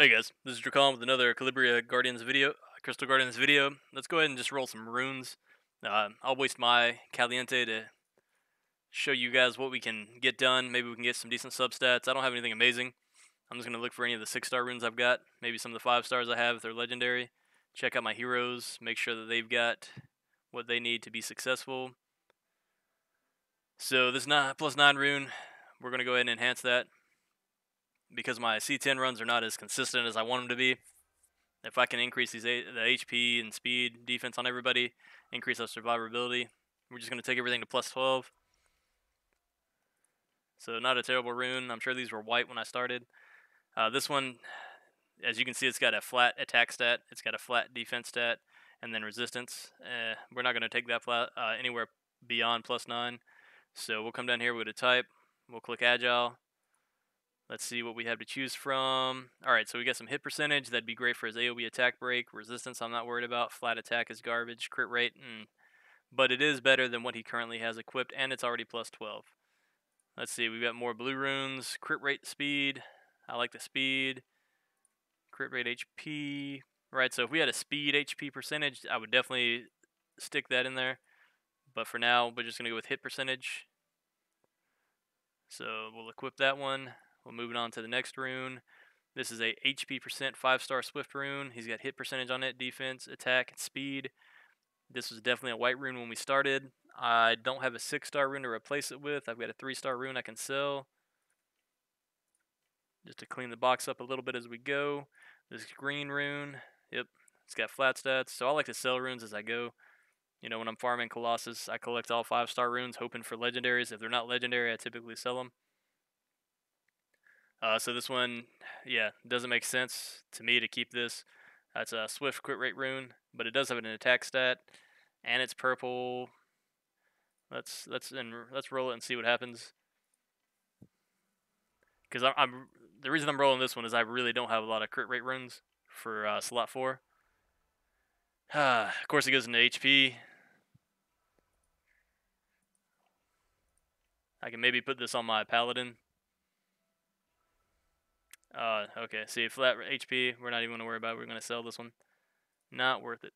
Hey guys, this is Dracon with another Calibria Guardians video, Crystal Guardians video. Let's go ahead and just roll some runes. Uh, I'll waste my Caliente to show you guys what we can get done. Maybe we can get some decent substats. I don't have anything amazing. I'm just going to look for any of the 6-star runes I've got. Maybe some of the 5 stars I have if they're legendary. Check out my heroes. Make sure that they've got what they need to be successful. So this nine, plus 9 rune, we're going to go ahead and enhance that because my C10 runs are not as consistent as I want them to be. If I can increase these the HP and speed, defense on everybody, increase our survivability, we're just going to take everything to plus 12. So not a terrible rune. I'm sure these were white when I started. Uh, this one, as you can see, it's got a flat attack stat. It's got a flat defense stat, and then resistance. Uh, we're not going to take that flat uh, anywhere beyond plus 9. So we'll come down here with a type. We'll click Agile. Let's see what we have to choose from. All right, so we got some hit percentage. That'd be great for his AoE attack break. Resistance, I'm not worried about. Flat attack is garbage. Crit rate, mm. but it is better than what he currently has equipped, and it's already plus 12. Let's see, we've got more blue runes. Crit rate speed. I like the speed. Crit rate HP. Right, so if we had a speed HP percentage, I would definitely stick that in there. But for now, we're just going to go with hit percentage. So we'll equip that one. We're moving on to the next rune. This is a HP percent 5-star Swift rune. He's got hit percentage on it, defense, attack, speed. This was definitely a white rune when we started. I don't have a 6-star rune to replace it with. I've got a 3-star rune I can sell. Just to clean the box up a little bit as we go. This green rune, yep, it's got flat stats. So I like to sell runes as I go. You know, when I'm farming Colossus, I collect all 5-star runes, hoping for legendaries. If they're not legendary, I typically sell them. Uh, so this one, yeah, doesn't make sense to me to keep this. That's a swift crit rate rune, but it does have an attack stat, and it's purple. Let's let's and let's roll it and see what happens. Because I'm, I'm, the reason I'm rolling this one is I really don't have a lot of crit rate runes for uh, slot four. Of course, it goes into HP. I can maybe put this on my paladin uh, okay, see, flat HP, we're not even going to worry about it. We're going to sell this one. Not worth it.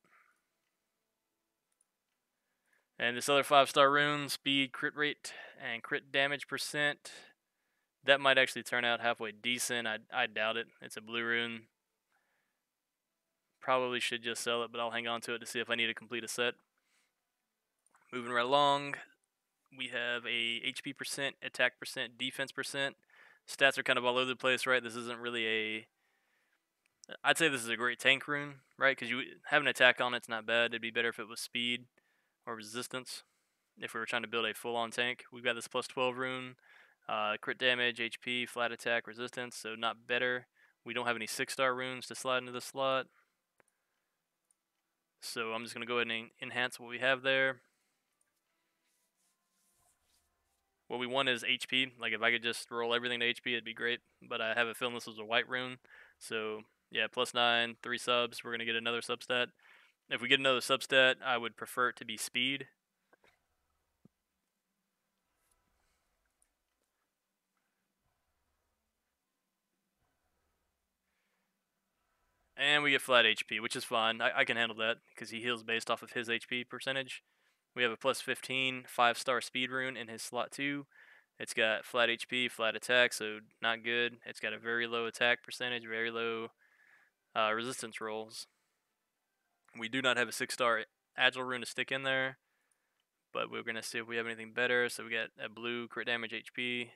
And this other 5-star rune, speed, crit rate, and crit damage percent. That might actually turn out halfway decent. I, I doubt it. It's a blue rune. Probably should just sell it, but I'll hang on to it to see if I need to complete a set. Moving right along, we have a HP percent, attack percent, defense percent stats are kind of all over the place, right? This isn't really a. I'd say this is a great tank rune, right? Because you have an attack on it's not bad. It'd be better if it was speed or resistance. If we were trying to build a full-on tank, we've got this plus 12 rune, uh, crit damage, HP, flat attack, resistance. So not better. We don't have any six-star runes to slide into the slot. So I'm just going to go ahead and enhance what we have there. What we want is HP. Like if I could just roll everything to HP, it'd be great. But I have a feeling this is a white rune. So yeah, plus nine, three subs. We're gonna get another substat. If we get another substat, I would prefer it to be speed. And we get flat HP, which is fine. I, I can handle that because he heals based off of his HP percentage. We have a plus 15 5 star speed rune in his slot 2. It's got flat HP, flat attack, so not good. It's got a very low attack percentage, very low uh, resistance rolls. We do not have a 6 star agile rune to stick in there, but we're going to see if we have anything better. So we got a blue crit damage HP,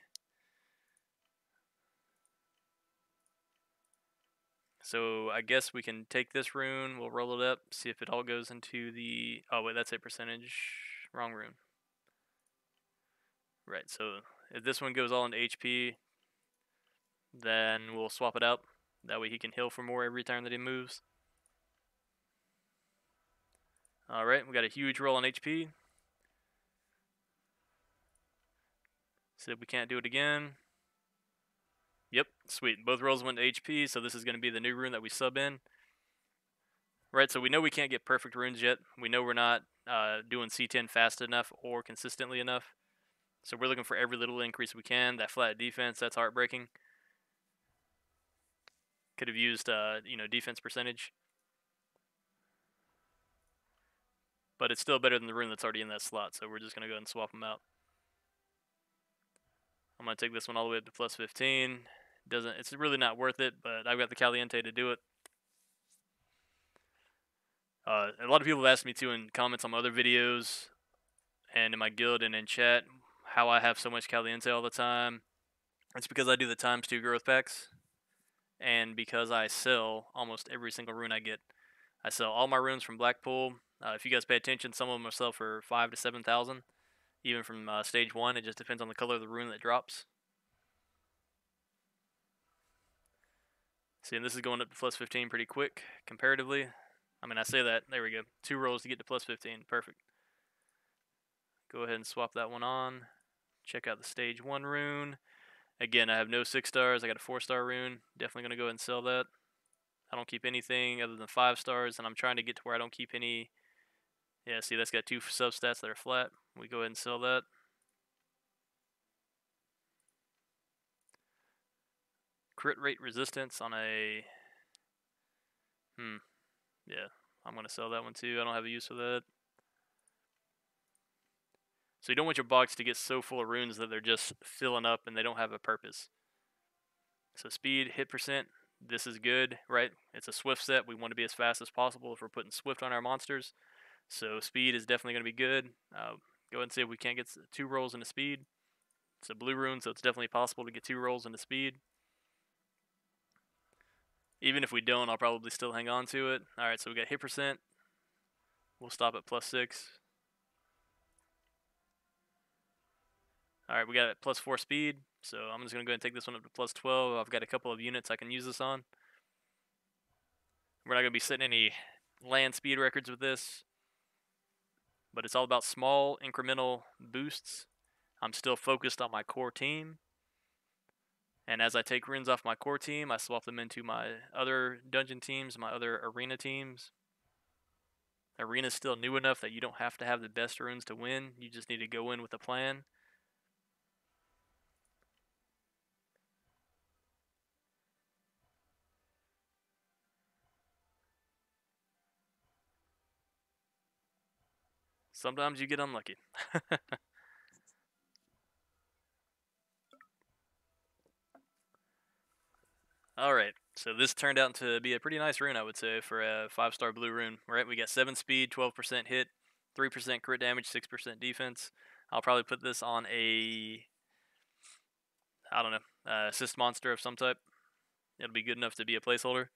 So I guess we can take this rune, we'll roll it up, see if it all goes into the, oh wait, that's a percentage, wrong rune. Right, so if this one goes all into HP, then we'll swap it out. That way he can heal for more every time that he moves. Alright, we got a huge roll on HP. See if we can't do it again. Yep, sweet. Both rolls went to HP, so this is going to be the new rune that we sub in. Right, so we know we can't get perfect runes yet. We know we're not uh, doing C10 fast enough or consistently enough. So we're looking for every little increase we can. That flat defense, that's heartbreaking. Could have used, uh, you know, defense percentage. But it's still better than the rune that's already in that slot, so we're just going to go ahead and swap them out. I'm going to take this one all the way up to plus 15. Doesn't It's really not worth it, but I've got the Caliente to do it. Uh, a lot of people have asked me too in comments on my other videos and in my guild and in chat how I have so much Caliente all the time. It's because I do the times two growth packs and because I sell almost every single rune I get. I sell all my runes from Blackpool. Uh, if you guys pay attention, some of them I sell for five to seven thousand, even from uh, stage one. It just depends on the color of the rune that drops. See, and this is going up to plus 15 pretty quick comparatively. I mean, I say that. There we go. Two rolls to get to plus 15. Perfect. Go ahead and swap that one on. Check out the stage one rune. Again, I have no six stars. I got a four star rune. Definitely going to go ahead and sell that. I don't keep anything other than five stars, and I'm trying to get to where I don't keep any. Yeah, see, that's got two substats that are flat. We go ahead and sell that. Crit rate resistance on a. Hmm. Yeah, I'm going to sell that one too. I don't have a use for that. So you don't want your box to get so full of runes that they're just filling up and they don't have a purpose. So speed, hit percent, this is good, right? It's a swift set. We want to be as fast as possible if we're putting swift on our monsters. So speed is definitely going to be good. Uh, go ahead and see if we can't get two rolls into speed. It's a blue rune, so it's definitely possible to get two rolls into speed. Even if we don't, I'll probably still hang on to it. Alright, so we got hit percent. We'll stop at plus 6. Alright, we got it plus 4 speed, so I'm just to go and take this one up to plus 12. I've got a couple of units I can use this on. We're not to be setting any land speed records with this, but it's all about small incremental boosts. I'm still focused on my core team. And as I take runes off my core team, I swap them into my other dungeon teams, my other arena teams. Arena's still new enough that you don't have to have the best runes to win. You just need to go in with a plan. Sometimes you get unlucky. Alright, so this turned out to be a pretty nice rune, I would say, for a 5-star blue rune. Right, we got 7 speed, 12% hit, 3% crit damage, 6% defense. I'll probably put this on a, I don't know, uh, assist monster of some type. It'll be good enough to be a placeholder.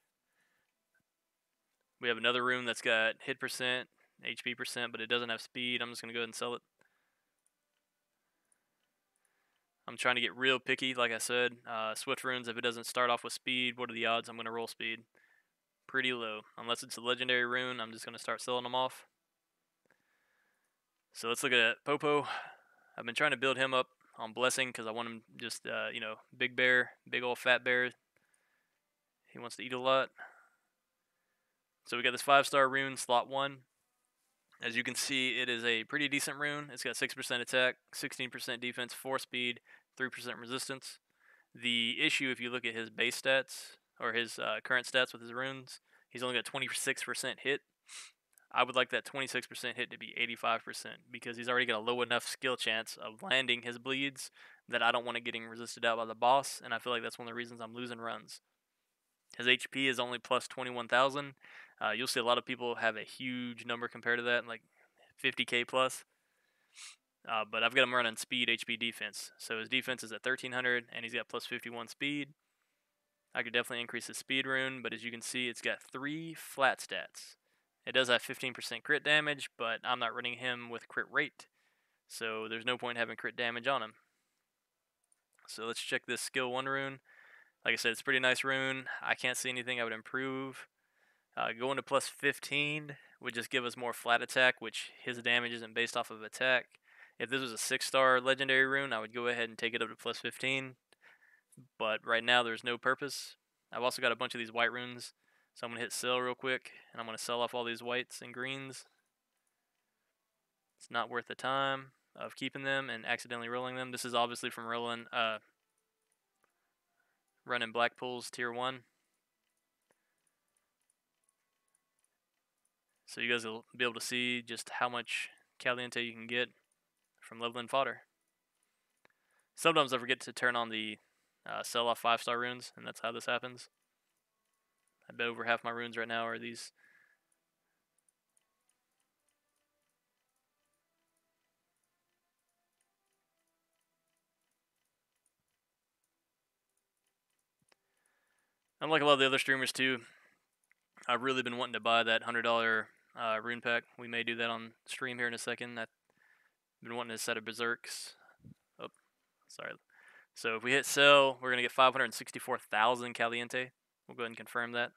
We have another rune that's got hit percent, HP percent, but it doesn't have speed. I'm just going to go ahead and sell it. I'm trying to get real picky, like I said. Uh, Swift runes, if it doesn't start off with speed, what are the odds I'm going to roll speed? Pretty low. Unless it's a legendary rune, I'm just going to start selling them off. So let's look at Popo. I've been trying to build him up on Blessing because I want him just, uh, you know, big bear, big old fat bear. He wants to eat a lot. So we got this five star rune, slot one. As you can see, it is a pretty decent rune. It's got 6% attack, 16% defense, 4 speed, 3% resistance. The issue, if you look at his base stats, or his uh, current stats with his runes, he's only got 26% hit. I would like that 26% hit to be 85% because he's already got a low enough skill chance of landing his bleeds that I don't want it getting resisted out by the boss, and I feel like that's one of the reasons I'm losing runs. His HP is only plus 21,000, uh, you'll see a lot of people have a huge number compared to that, like 50k plus. Uh, but I've got him running speed, HP, defense. So his defense is at 1300, and he's got plus 51 speed. I could definitely increase his speed rune, but as you can see, it's got three flat stats. It does have 15% crit damage, but I'm not running him with crit rate. So there's no point having crit damage on him. So let's check this skill 1 rune. Like I said, it's pretty nice rune. I can't see anything I would improve. Uh, going to plus 15 would just give us more flat attack, which his damage isn't based off of attack. If this was a 6-star legendary rune, I would go ahead and take it up to plus 15. But right now, there's no purpose. I've also got a bunch of these white runes, so I'm going to hit sell real quick, and I'm going to sell off all these whites and greens. It's not worth the time of keeping them and accidentally rolling them. This is obviously from rolling, uh, running Blackpool's tier 1. So you guys will be able to see just how much Caliente you can get from leveling fodder. Sometimes I forget to turn on the uh, sell off 5 star runes, and that's how this happens. I bet over half my runes right now are these Unlike a lot of the other streamers too, I've really been wanting to buy that hundred dollar uh, rune pack. We may do that on stream here in a second. I've been wanting a set of berserks. Oh, sorry. So if we hit sell, we're get five hundred sixty-four thousand caliente. We'll go ahead and confirm that.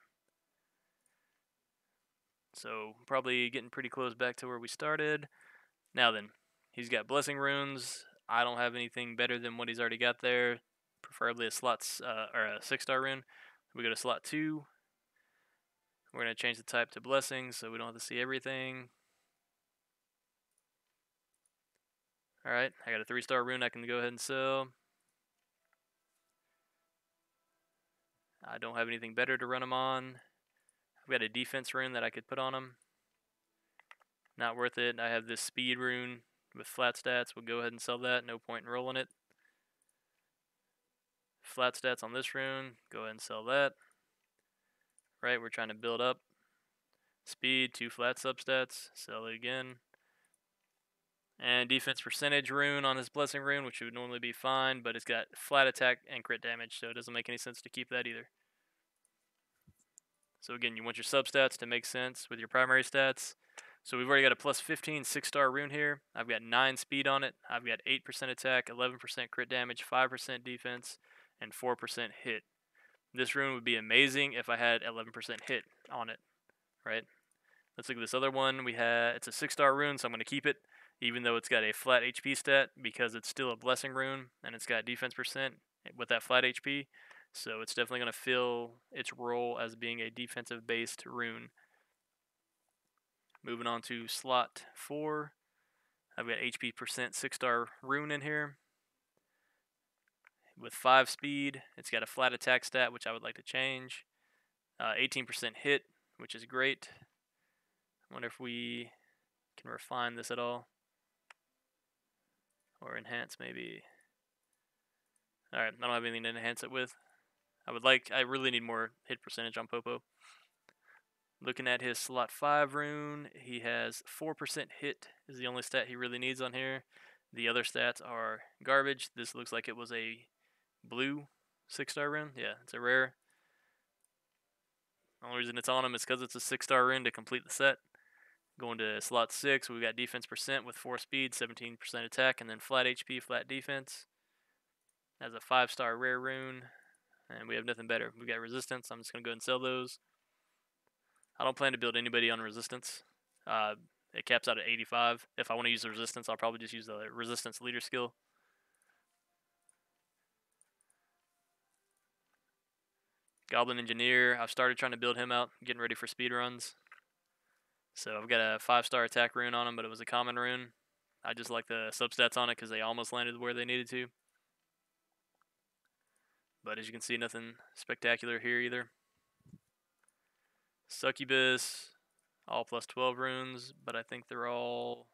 So probably getting pretty close back to where we started. Now then, he's got blessing runes. I don't have anything better than what he's already got there. Preferably a slots uh, or a six star rune. We go to slot 2. We're going to change the type to blessing so we don't have to see everything. Alright, I got a 3 star rune I can go ahead and sell. I don't have anything better to run them on. I've got a defense rune that I could put on them. Not worth it. I have this speed rune with flat stats. We'll go ahead and sell that. No point in rolling it flat stats on this rune, go ahead and sell that. Right, we're trying to build up speed, two flat substats, sell it again. And defense percentage rune on his blessing rune, which would normally be fine, but it's got flat attack and crit damage, so it doesn't make any sense to keep that either. So again, you want your substats to make sense with your primary stats. So we've already got a plus 15 6-star rune here. I've got 9 speed on it. I've got 8% attack, 11% crit damage, 5% defense, and 4% hit. This rune would be amazing if I had 11% hit on it, right? Let's look at this other one. We have it's a six star rune, so I'm going to keep it, even though it's got a flat HP stat because it's still a blessing rune and it's got defense percent with that flat HP. So it's definitely going to fill its role as being a defensive based rune. Moving on to slot four, I've got HP percent six star rune in here with 5 speed. It's got a flat attack stat, which I would like to change. 18% uh, hit, which is great. I wonder if we can refine this at all. Or enhance, maybe. Alright, I don't have anything to enhance it with. I would like, I really need more hit percentage on Popo. Looking at his slot 5 rune, he has 4% hit is the only stat he really needs on here. The other stats are garbage. This looks like it was a blue six star rune. Yeah, it's a rare. The only reason it's on him is because it's a six star rune to complete the set. Going to slot six, we've got defense percent with four speed, 17% attack, and then flat HP, flat defense. As a five star rare rune, and we have nothing better. We've got resistance. I'm just gonna go ahead and sell those. I don't plan to build anybody on resistance. Uh, it caps out at 85. If I want to use the resistance, I'll probably just use the resistance leader skill. Goblin Engineer, I've started trying to build him out, getting ready for speed runs. So I've got a five star attack rune on him, but it was a common rune. I just like the substats on it because they almost landed where they needed to. But as you can see, nothing spectacular here either. Succubus, all plus 12 runes, but I think they're all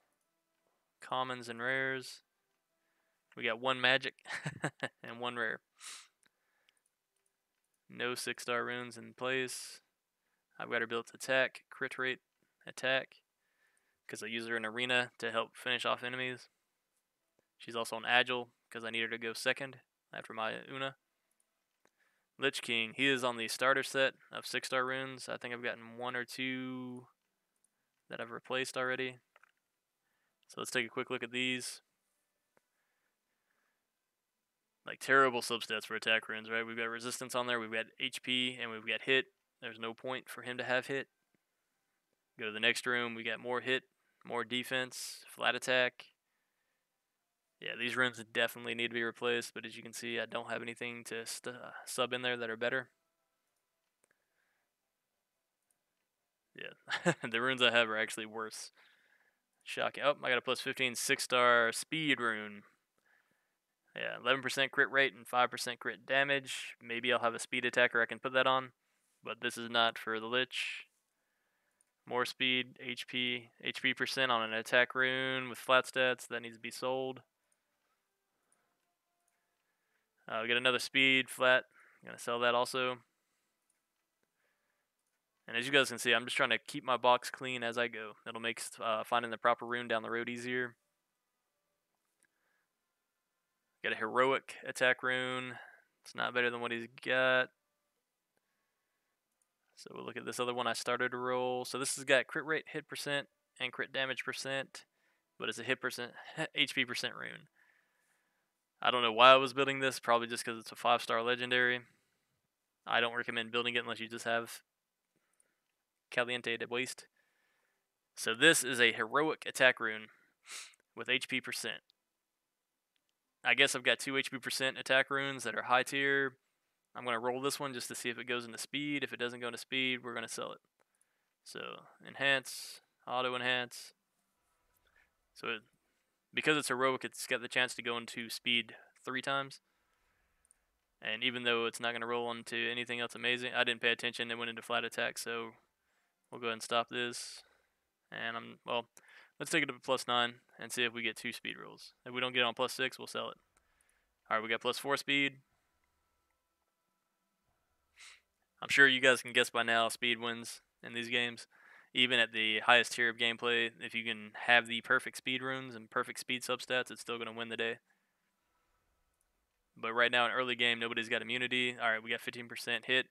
commons and rares. We got one magic and one rare. No six star runes in place. I've got her built to attack, crit rate, attack, because I use her in arena to help finish off enemies. She's also an agile because I need her to go second after my Una. Lich King, he is on the starter set of six star runes. I think I've gotten one or two that I've replaced already. So let's take a quick look at these like terrible substats for attack runes, right? We've got resistance on there, we've got HP, and we've got hit. There's no point for him to have hit. Go to the next room, we got more hit, more defense, flat attack. Yeah, these runes definitely need to be replaced, but as you can see, I don't have anything to uh, sub in there that are better. Yeah, the runes I have are actually worse. Shocking. Oh, I got a plus 15 6 star speed rune. Yeah, 11% crit rate and 5% crit damage. Maybe I'll have a speed attacker I can put that on, but this is not for the Lich. More speed, HP, HP percent on an attack rune with flat stats. That needs to be sold. Uh, we get another speed, flat. Going to sell that also. And as you guys can see, I'm just trying to keep my box clean as I go. That'll make uh, finding the proper rune down the road easier. Got a heroic attack rune. It's not better than what he's got. So we'll look at this other one I started to roll. So this has got crit rate, hit percent, and crit damage percent, but it's a hit percent, HP percent rune. I don't know why I was building this, probably just because it's a 5-star legendary. I don't recommend building it unless you just have Caliente de Waste. So this is a heroic attack rune with HP percent. I guess I've got two HP percent attack runes that are high tier. I'm going to roll this one just to see if it goes into speed. If it doesn't go into speed, we're going to sell it. So enhance, auto enhance. So it, because it's heroic, it's got the chance to go into speed three times. And even though it's not going to roll into anything else amazing, I didn't pay attention. It went into flat attack, so we'll go ahead and stop this. And I'm, well, let's take it to plus 9 and see if we get two speed rolls. If we don't get it on plus 6, we'll sell it. Alright, we got plus 4 speed. I'm sure you guys can guess by now speed wins in these games. Even at the highest tier of gameplay, if you can have the perfect speed runes and perfect speed substats, it's still going to win the day. But right now in early game, nobody's got immunity. All right, we got 15% hit.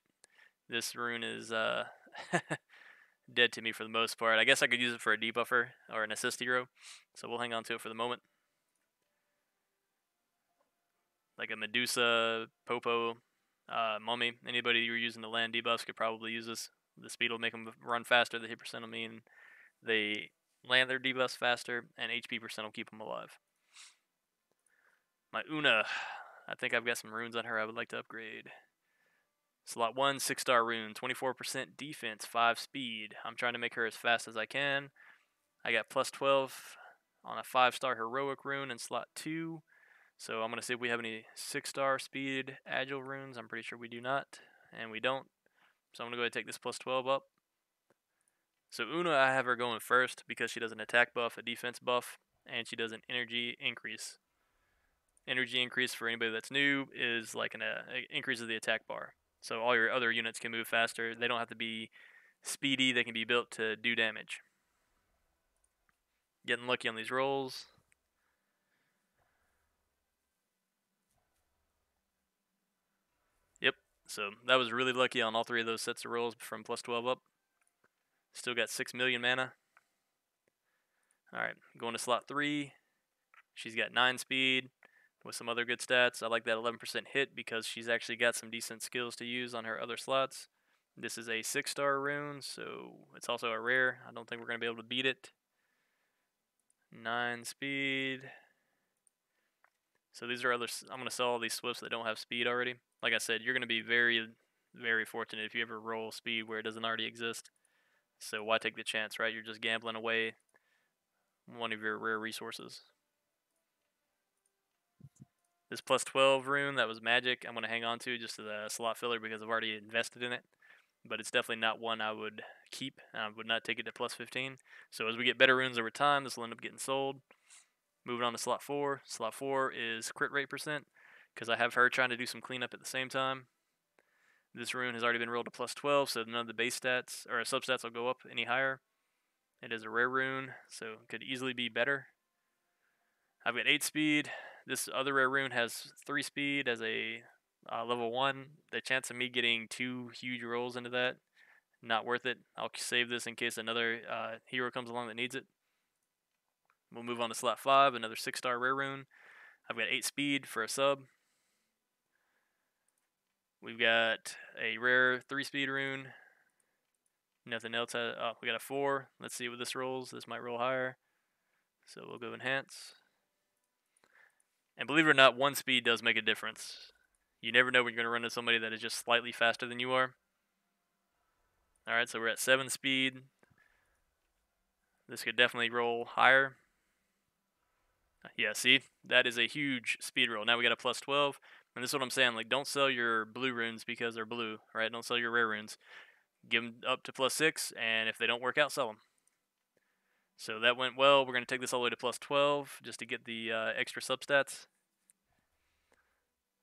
This rune is uh, dead to me for the most part. I guess I could use it for a debuffer or an assist hero, so we'll hang on to it for the moment. Like a Medusa, Popo, uh, Mummy, anybody you're using the land debuffs could probably use this. The speed will make them run faster. The hit percent will mean they land their debuffs faster, and HP percent will keep them alive. My Una, I think I've got some runes on her I would like to upgrade. Slot 1, 6 star rune, 24% defense, 5 speed. I'm trying to make her as fast as I can. I got plus 12 on a 5 star heroic rune in slot 2. So I'm going to see if we have any 6-star speed agile runes. I'm pretty sure we do not, and we don't. So I'm going to go ahead and take this plus 12 up. So Una, I have her going first because she does an attack buff, a defense buff, and she does an energy increase. Energy increase for anybody that's new is like an uh, increase of the attack bar. So all your other units can move faster. They don't have to be speedy. They can be built to do damage. Getting lucky on these rolls. Yep, so that was really lucky on all three of those sets of rolls from plus 12 up. Still got 6 million mana. Alright, going to slot 3. She's got 9 speed with some other good stats. I like that 11% hit because she's actually got some decent skills to use on her other slots. This is a 6 star rune, so it's also a rare. I don't think we're going to be able to beat it. 9 speed. So these are other. I'm going to sell all these swifts that don't have speed already like I said, you're going to be very, very fortunate if you ever roll speed where it doesn't already exist. So why take the chance, right? You're just gambling away one of your rare resources. This plus 12 rune, that was magic. I'm going to hang on to just as a slot filler because I've already invested in it. But it's definitely not one I would keep. I would not take it to plus 15. So as we get better runes over time, this will end up getting sold. Moving on to slot 4. Slot 4 is crit rate percent because I have her trying to do some cleanup at the same time. This rune has already been rolled to plus 12, so none of the base stats or substats will go up any higher. It is a rare rune, so could easily be better. I've got 8 speed. This other rare rune has 3 speed as a uh, level 1. The chance of me getting two huge rolls into that, not worth it. I'll save this in case another uh, hero comes along that needs it. We'll move on to slot 5, another 6 star rare rune. I've got 8 speed for a sub. We've got a rare three speed rune. Nothing else. Has, oh, we got a four. Let's see what this rolls. This might roll higher. So we'll go enhance. And believe it or not, one speed does make a difference. You never know when you're going to run into somebody that is just slightly faster than you are. Alright, so we're at 7 speed. This could definitely roll higher. Yeah, see? That is a huge speed roll. Now we got a plus 12. And this is what I'm saying. Like, don't sell your blue runes because they're blue, right? Don't sell your rare runes. give them up to plus six, and if they don't work out, sell them. So that went well. We're going to take this all the way to plus 12 just to get the uh, extra substats.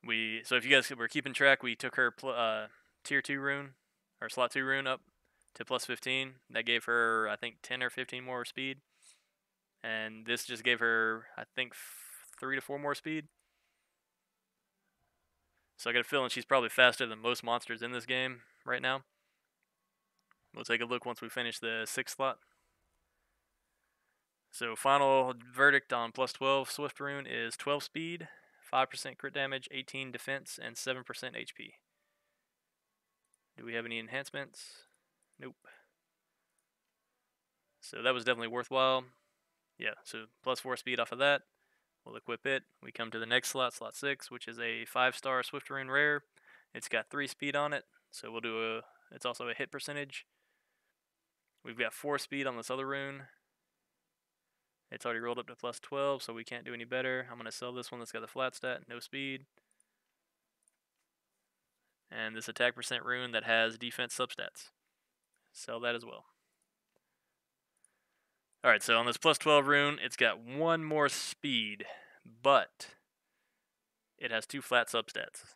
We so if you guys were keeping track, we took her uh, tier two rune or slot two rune up to plus 15. That gave her I think 10 or 15 more speed, and this just gave her I think three to four more speed. So I got a feeling she's probably faster than most monsters in this game right now. We'll take a look once we finish the sixth slot. So final verdict on plus 12 Swift Rune is 12 speed, 5% crit damage, 18 defense, and 7% HP. Do we have any enhancements? Nope. So that was definitely worthwhile. Yeah, so plus 4 speed off of that. We'll equip it. We come to the next slot, slot 6, which is a 5-star Swift Rune Rare. It's got 3 speed on it, so we'll do a, it's also a hit percentage. We've got 4 speed on this other rune. It's already rolled up to plus 12, so we can't do any better. I'm going to sell this one that's got the flat stat, no speed. And this attack percent rune that has defense substats. Sell that as well. Alright, so on this plus 12 rune, it's got one more speed, but it has two flat substats.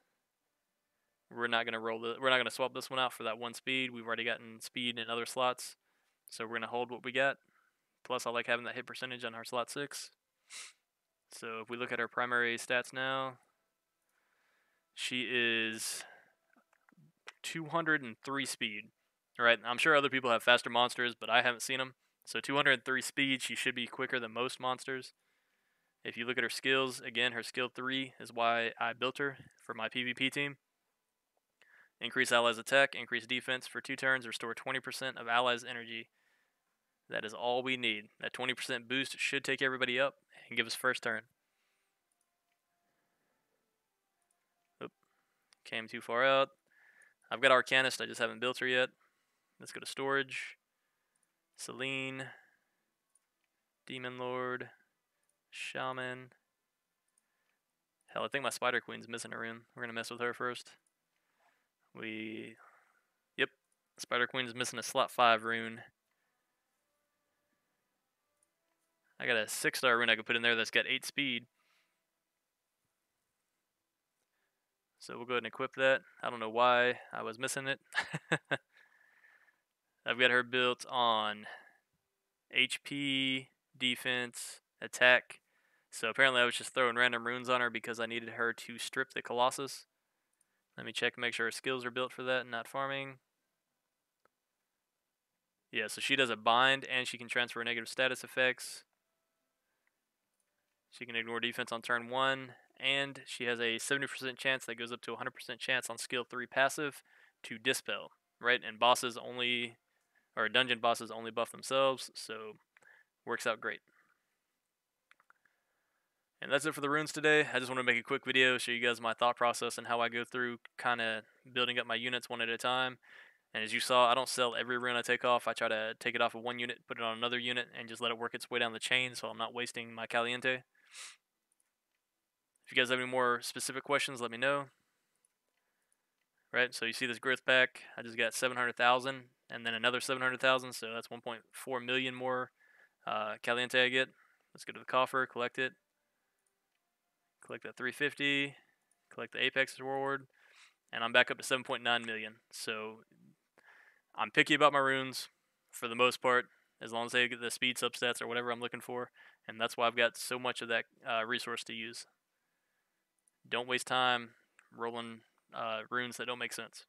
We're not gonna roll the we're not gonna swap this one out for that one speed. We've already gotten speed in other slots. So we're gonna hold what we got. Plus I like having that hit percentage on our slot six. So if we look at our primary stats now, she is 203 speed. All right, I'm sure other people have faster monsters, but I haven't seen them. So 203 speed, she should be quicker than most monsters. If you look at her skills, again, her skill 3 is why I built her for my PvP team. Increase allies' attack, increase defense for two turns, restore 20% of allies' energy. That is all we need. That 20% boost should take everybody up and give us first turn. Oop. Came too far out. I've got Arcanist, I just haven't built her yet. Let's go to storage. Selene, Demon Lord, Shaman. Hell, I think my Spider Queen's missing a rune. We're gonna mess with her first. We, yep, Spider Queen's missing a slot five rune. I got a six star rune I could put in there that's got eight speed. So we'll go ahead and equip that. I don't know why I was missing it. I've got her built on HP, defense, attack. So apparently I was just throwing random runes on her because I needed her to strip the Colossus. Let me check and make sure her skills are built for that and not farming. Yeah, so she does a bind and she can transfer negative status effects. She can ignore defense on turn 1 and she has a 70% chance that goes up to 100% chance on skill 3 passive to dispel, right? And bosses only or dungeon bosses only buff themselves, so works out great. And that's it for the runes today. I just want to make a quick video, show you guys my thought process and how I go through kind of building up my units one at a time. And as you saw, I don't sell every rune I take off. I try to take it off of one unit, put it on another unit, and just let it work its way down the chain so I'm not wasting my caliente. If you guys have any more specific questions, let me know. Right, so you see this growth pack. I just got 700,000 and then another 700,000, so that's 1.4 million more uh, Caliente I get. Let's go to the coffer, collect it. Collect that 350, collect the Apex reward, and I'm back up to 7.9 million. So I'm picky about my runes for the most part, as long as they get the speed substats or whatever I'm looking for, and that's why I've got so much of that uh, resource to use. Don't waste time rolling uh, runes that don't make sense.